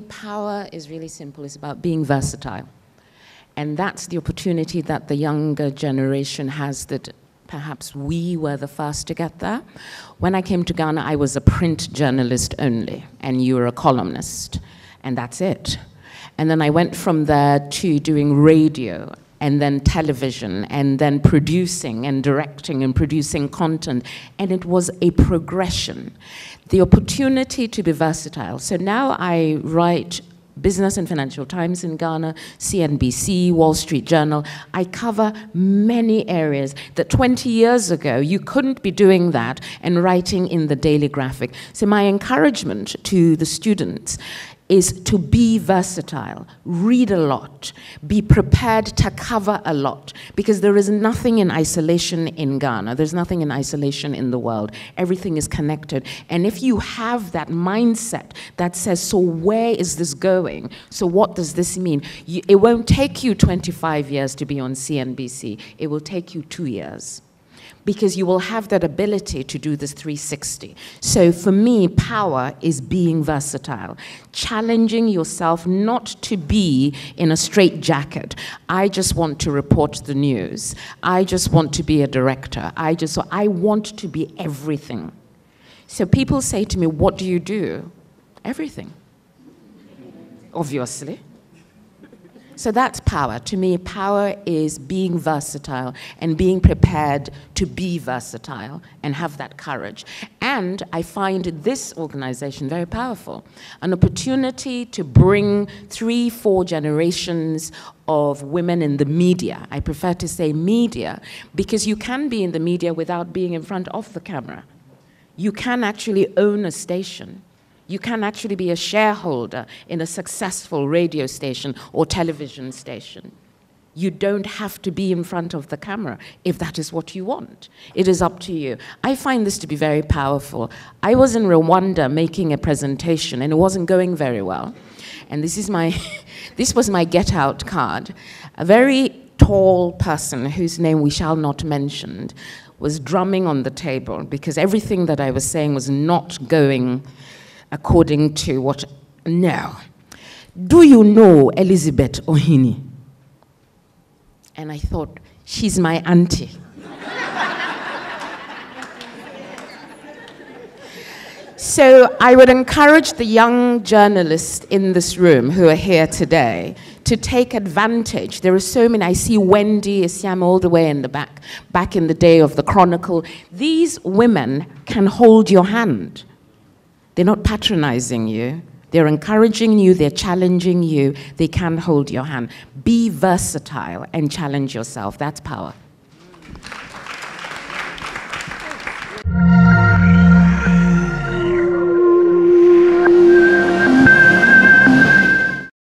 power is really simple. It's about being versatile. And that's the opportunity that the younger generation has that perhaps we were the first to get there. When I came to Ghana, I was a print journalist only, and you were a columnist, and that's it. And then I went from there to doing radio and then television and then producing and directing and producing content. And it was a progression. The opportunity to be versatile. So now I write Business and Financial Times in Ghana, CNBC, Wall Street Journal. I cover many areas that 20 years ago you couldn't be doing that and writing in the Daily Graphic. So my encouragement to the students is to be versatile, read a lot, be prepared to cover a lot, because there is nothing in isolation in Ghana, there's nothing in isolation in the world. Everything is connected. And if you have that mindset that says, so where is this going? So what does this mean? You, it won't take you 25 years to be on CNBC, it will take you two years because you will have that ability to do this 360. So for me, power is being versatile, challenging yourself not to be in a straight jacket. I just want to report the news. I just want to be a director. I just I want to be everything. So people say to me, "What do you do?" Everything. Obviously. So that's power. To me, power is being versatile and being prepared to be versatile and have that courage. And I find this organization very powerful an opportunity to bring three, four generations of women in the media. I prefer to say media because you can be in the media without being in front of the camera. You can actually own a station you can actually be a shareholder in a successful radio station or television station. You don't have to be in front of the camera if that is what you want. It is up to you. I find this to be very powerful. I was in Rwanda making a presentation and it wasn't going very well. And this is my this was my get out card. A very tall person whose name we shall not mention was drumming on the table because everything that I was saying was not going according to what. Now, do you know Elizabeth Ohene? And I thought, she's my auntie. so I would encourage the young journalists in this room who are here today to take advantage. There are so many. I see Wendy Isiam all the way in the back, back in the day of the Chronicle. These women can hold your hand. They're not patronizing you. They're encouraging you, they're challenging you, they can hold your hand. Be versatile and challenge yourself. That's power.